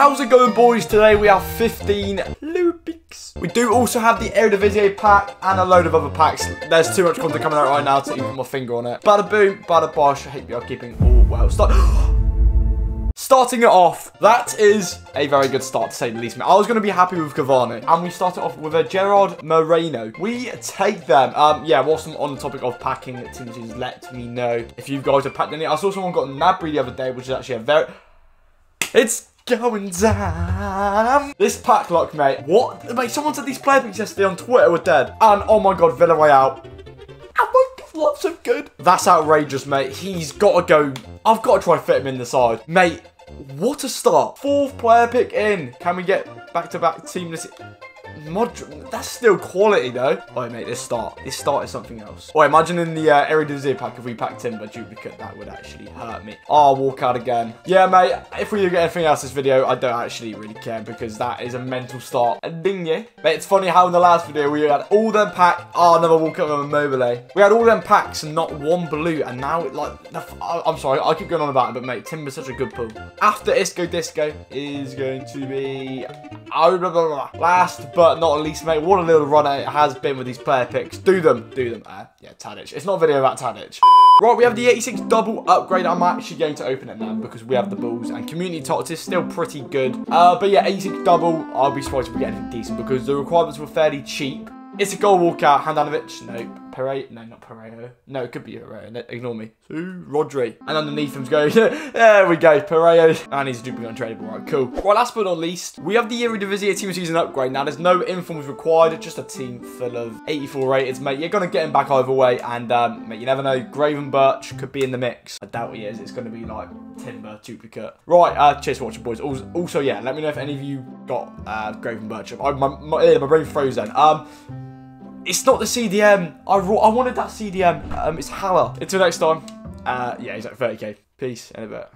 How's it going, boys? Today we have 15 Lupix. We do also have the Eredivisie pack and a load of other packs. There's too much content coming out right now to even put my finger on it. Bada boom, bada bosh. I hope you're keeping all well. Start. Starting it off, that is a very good start to say the least. I was going to be happy with Cavani. And we started off with a Gerard Moreno. We take them. Um, yeah, whilst I'm on the topic of packing teams, let me know if you guys have packed any. I saw someone got Gnabry the other day, which is actually a very... It's going down. This pack luck, mate. What? Mate, someone said these player picks yesterday on Twitter were dead. And, oh my god, Villarreal. Lots of good. That's outrageous, mate. He's got to go. I've got to try to fit him in the side. Mate, what a start. Fourth player pick in. Can we get back-to-back -back teamless... Mod that's still quality though. Oh, mate, this start. This start is something else. Oh, imagine in the uh, Eredivisie pack if we packed Timber duplicate, that would actually hurt me. Oh, walk out again. Yeah, mate, if we do get anything else this video, I don't actually really care because that is a mental start. Ding yeah. Mate, it's funny how in the last video we had all them pack. Oh, another walk out of a mobile. We had all them packs and not one blue, and now it like. I'm sorry, I keep going on about it, but mate, Timber's such a good pull. After Isco Disco is going to be. Oh, blah, blah, blah. Last but not least, mate, what a little run it has been with these player picks. Do them, do them. Uh, yeah, Tadic. It's not a video about Tadic. Right, we have the 86 double upgrade. I'm actually going to open it now because we have the Bulls and Community Tots is still pretty good. Uh, but yeah, 86 double, I'll be surprised if we get anything decent because the requirements were fairly cheap. It's a goal walkout. Handanovic, nope. Pereira, no, not Pereira. No, it could be Pereira. Ignore me. Ooh, Rodri. And underneath him's going, there we go, Pereira. And he's duplicate untradeable, right, cool. Well, last but not least, we have the Eredivisie Team Season upgrade. Now, there's no informs required, just a team full of 84 rated, mate. You're going to get him back either way. And, um, mate, you never know, Gravenberch could be in the mix. I doubt he is. It's going to be, like, Timber duplicate. Right, uh, cheers for watching, boys. Also, yeah, let me know if any of you got uh, Gravenberch. I, my, my, my brain froze then. Um, it's not the CDM. I, I wanted that CDM. Um, it's Haller. Until next time. Uh, yeah, he's at 30k. Peace in a bit.